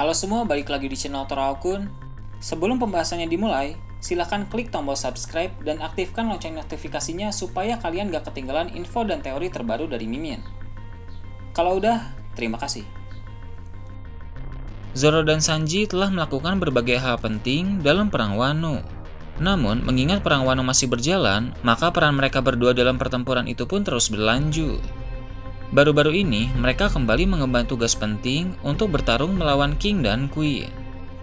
Halo semua, balik lagi di channel Toraokun. Sebelum pembahasannya dimulai, silahkan klik tombol subscribe dan aktifkan lonceng notifikasinya supaya kalian gak ketinggalan info dan teori terbaru dari Mimin. Kalau udah, terima kasih. Zoro dan Sanji telah melakukan berbagai hal penting dalam Perang Wano. Namun, mengingat Perang Wano masih berjalan, maka peran mereka berdua dalam pertempuran itu pun terus berlanjut. Baru-baru ini, mereka kembali mengemban tugas penting untuk bertarung melawan King dan Queen.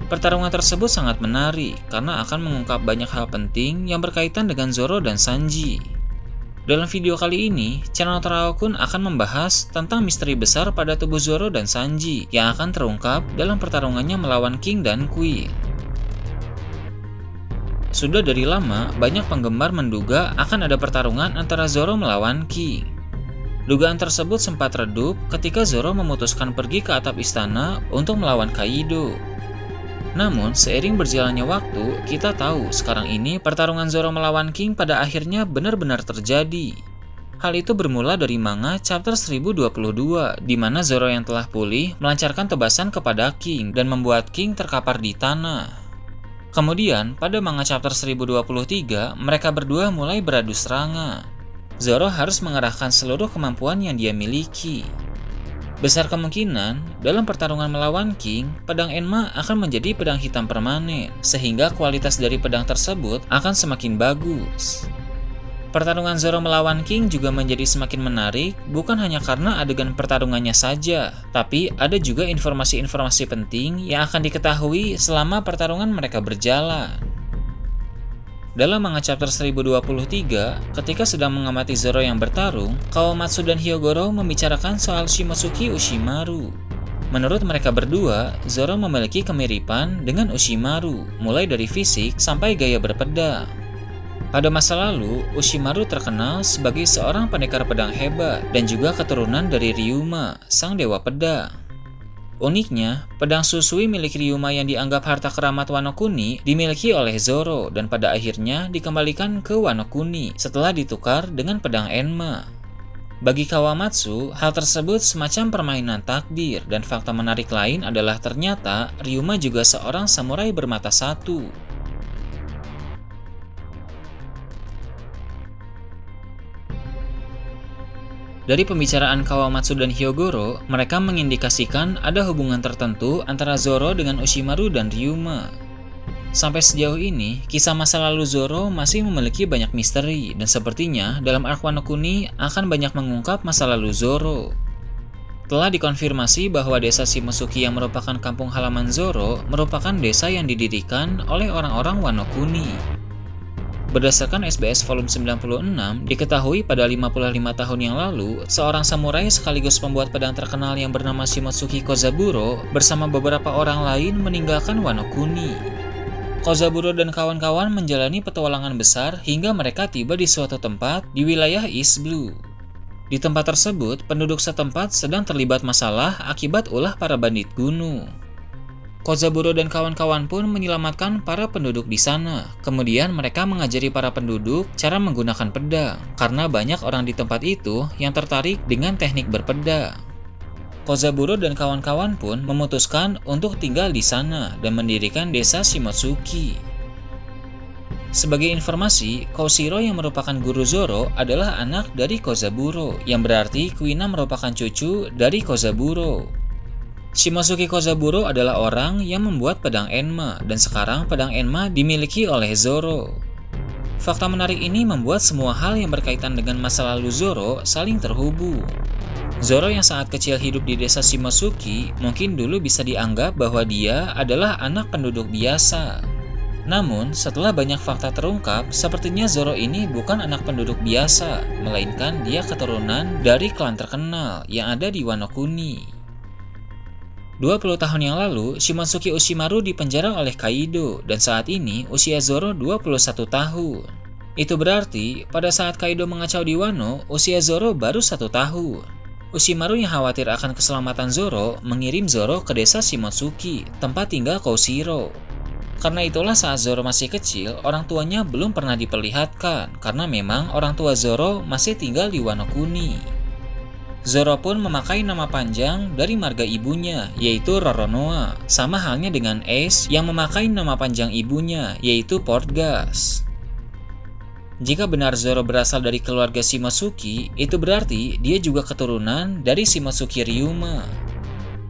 Pertarungan tersebut sangat menarik karena akan mengungkap banyak hal penting yang berkaitan dengan Zoro dan Sanji. Dalam video kali ini, channel Teraokun akan membahas tentang misteri besar pada tubuh Zoro dan Sanji yang akan terungkap dalam pertarungannya melawan King dan Queen. Sudah dari lama, banyak penggemar menduga akan ada pertarungan antara Zoro melawan King. Dugaan tersebut sempat redup ketika Zoro memutuskan pergi ke atap istana untuk melawan Kaido. Namun, seiring berjalannya waktu, kita tahu sekarang ini pertarungan Zoro melawan King pada akhirnya benar-benar terjadi. Hal itu bermula dari manga chapter 1022, di mana Zoro yang telah pulih melancarkan tebasan kepada King dan membuat King terkapar di tanah. Kemudian, pada manga chapter 1023, mereka berdua mulai beradu serangan. Zoro harus mengerahkan seluruh kemampuan yang dia miliki. Besar kemungkinan, dalam pertarungan melawan King, pedang Enma akan menjadi pedang hitam permanen, sehingga kualitas dari pedang tersebut akan semakin bagus. Pertarungan Zoro melawan King juga menjadi semakin menarik, bukan hanya karena adegan pertarungannya saja, tapi ada juga informasi-informasi penting yang akan diketahui selama pertarungan mereka berjalan. Dalam manga chapter 1023, ketika sedang mengamati Zoro yang bertarung, Kawamatsu dan Hyogoro membicarakan soal Shimotsuki Ushimaru. Menurut mereka berdua, Zoro memiliki kemiripan dengan Ushimaru, mulai dari fisik sampai gaya berpedang. Pada masa lalu, Ushimaru terkenal sebagai seorang pendekar pedang hebat dan juga keturunan dari Ryuma, sang dewa pedang. Uniknya, pedang Susui milik Ryuma yang dianggap harta keramat Wano Kuni dimiliki oleh Zoro dan pada akhirnya dikembalikan ke Wano Kuni setelah ditukar dengan pedang Enma. Bagi Kawamatsu, hal tersebut semacam permainan takdir dan fakta menarik lain adalah ternyata Ryuma juga seorang samurai bermata satu. Dari pembicaraan Kawamatsu dan Hyogoro, mereka mengindikasikan ada hubungan tertentu antara Zoro dengan Ushimaru dan Ryuma. Sampai sejauh ini, kisah masa lalu Zoro masih memiliki banyak misteri dan sepertinya dalam arc Wano Kuni akan banyak mengungkap masa lalu Zoro. Telah dikonfirmasi bahwa desa Shimosuki yang merupakan kampung halaman Zoro merupakan desa yang didirikan oleh orang-orang Wano Kuni. Berdasarkan SBS volume 96, diketahui pada 55 tahun yang lalu, seorang samurai sekaligus pembuat pedang terkenal yang bernama Shimotsuki Kozaburo bersama beberapa orang lain meninggalkan Wano Kuni. Kozaburo dan kawan-kawan menjalani petualangan besar hingga mereka tiba di suatu tempat di wilayah East Blue. Di tempat tersebut, penduduk setempat sedang terlibat masalah akibat ulah para bandit gunung. Kozaburo dan kawan-kawan pun menyelamatkan para penduduk di sana. Kemudian mereka mengajari para penduduk cara menggunakan pedang, karena banyak orang di tempat itu yang tertarik dengan teknik berpedang. Kozaburo dan kawan-kawan pun memutuskan untuk tinggal di sana dan mendirikan desa Shimotsuki. Sebagai informasi, Koshiro yang merupakan guru Zoro adalah anak dari Kozaburo, yang berarti Kuina merupakan cucu dari Kozaburo. Shimosuke Kozaburo adalah orang yang membuat pedang Enma dan sekarang pedang Enma dimiliki oleh Zoro. Fakta menarik ini membuat semua hal yang berkaitan dengan masa lalu Zoro saling terhubung. Zoro yang saat kecil hidup di desa Shimosuki mungkin dulu bisa dianggap bahwa dia adalah anak penduduk biasa. Namun, setelah banyak fakta terungkap, sepertinya Zoro ini bukan anak penduduk biasa, melainkan dia keturunan dari klan terkenal yang ada di Wano Kuni. 20 tahun yang lalu, Shimotsuki Ushimaru dipenjara oleh Kaido dan saat ini usia Zoro 21 tahun. Itu berarti pada saat Kaido mengacau di Wano, usia Zoro baru satu tahun. Ushimaru yang khawatir akan keselamatan Zoro mengirim Zoro ke desa Shimotsuki, tempat tinggal Koshiro. Karena itulah saat Zoro masih kecil, orang tuanya belum pernah diperlihatkan karena memang orang tua Zoro masih tinggal di Wano Kuni. Zoro pun memakai nama panjang dari marga ibunya, yaitu Roronoa. Sama halnya dengan Ace yang memakai nama panjang ibunya, yaitu Portgas. Jika benar Zoro berasal dari keluarga Shimosuke, itu berarti dia juga keturunan dari Shimosuke Ryuma.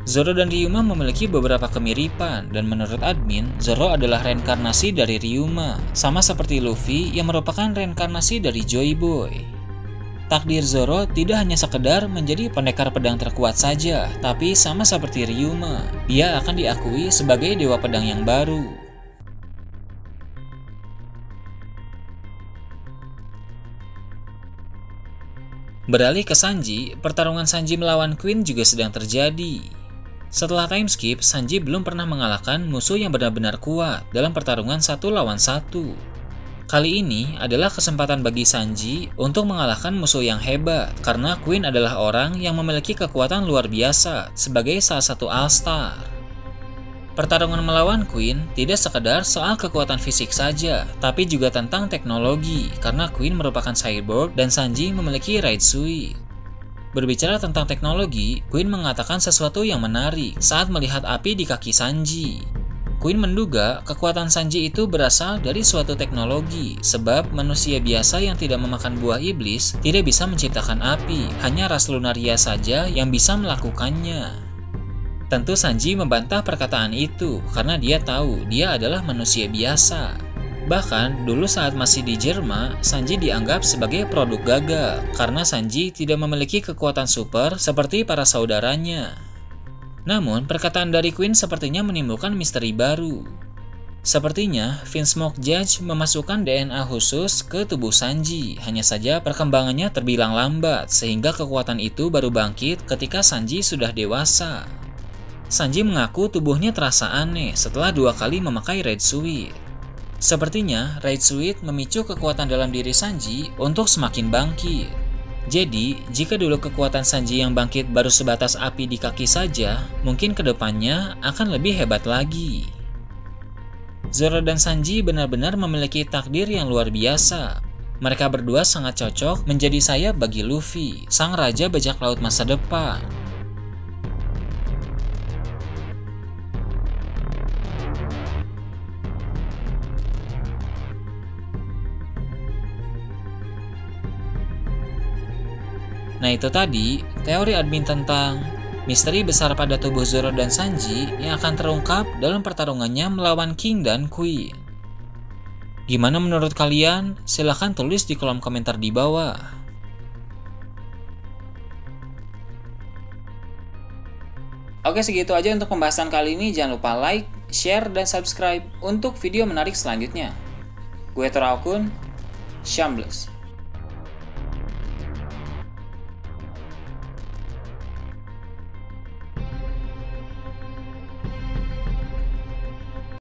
Zoro dan Ryuma memiliki beberapa kemiripan, dan menurut admin, Zoro adalah reinkarnasi dari Ryuma, sama seperti Luffy yang merupakan reinkarnasi dari Joy Boy. Takdir Zoro tidak hanya sekedar menjadi pendekar pedang terkuat saja, tapi sama seperti Ryuma, dia akan diakui sebagai dewa pedang yang baru. Beralih ke Sanji, pertarungan Sanji melawan Queen juga sedang terjadi. Setelah time skip, Sanji belum pernah mengalahkan musuh yang benar-benar kuat dalam pertarungan satu lawan satu. Kali ini adalah kesempatan bagi Sanji untuk mengalahkan musuh yang hebat, karena Queen adalah orang yang memiliki kekuatan luar biasa sebagai salah satu All-Star. Pertarungan melawan Queen tidak sekedar soal kekuatan fisik saja, tapi juga tentang teknologi, karena Queen merupakan cyborg dan Sanji memiliki Raid Suit. Berbicara tentang teknologi, Queen mengatakan sesuatu yang menarik saat melihat api di kaki Sanji. Queen menduga kekuatan Sanji itu berasal dari suatu teknologi, sebab manusia biasa yang tidak memakan buah iblis tidak bisa menciptakan api, hanya ras lunaria saja yang bisa melakukannya. Tentu Sanji membantah perkataan itu karena dia tahu dia adalah manusia biasa. Bahkan dulu saat masih di Jerman, Sanji dianggap sebagai produk gagal karena Sanji tidak memiliki kekuatan super seperti para saudaranya. Namun, perkataan dari Queen sepertinya menimbulkan misteri baru. Sepertinya, Vince Judge memasukkan DNA khusus ke tubuh Sanji, hanya saja perkembangannya terbilang lambat, sehingga kekuatan itu baru bangkit ketika Sanji sudah dewasa. Sanji mengaku tubuhnya terasa aneh setelah dua kali memakai Red Suit. Sepertinya, Red Suit memicu kekuatan dalam diri Sanji untuk semakin bangkit. Jadi, jika dulu kekuatan Sanji yang bangkit baru sebatas api di kaki saja, mungkin ke depannya akan lebih hebat lagi. Zoro dan Sanji benar-benar memiliki takdir yang luar biasa. Mereka berdua sangat cocok menjadi sayap bagi Luffy, sang raja bajak laut masa depan. Nah itu tadi teori admin tentang misteri besar pada tubuh Zoro dan Sanji yang akan terungkap dalam pertarungannya melawan King dan Queen. Gimana menurut kalian? Silahkan tulis di kolom komentar di bawah. Oke segitu aja untuk pembahasan kali ini. Jangan lupa like, share, dan subscribe untuk video menarik selanjutnya. Gue Torakun, Shambles.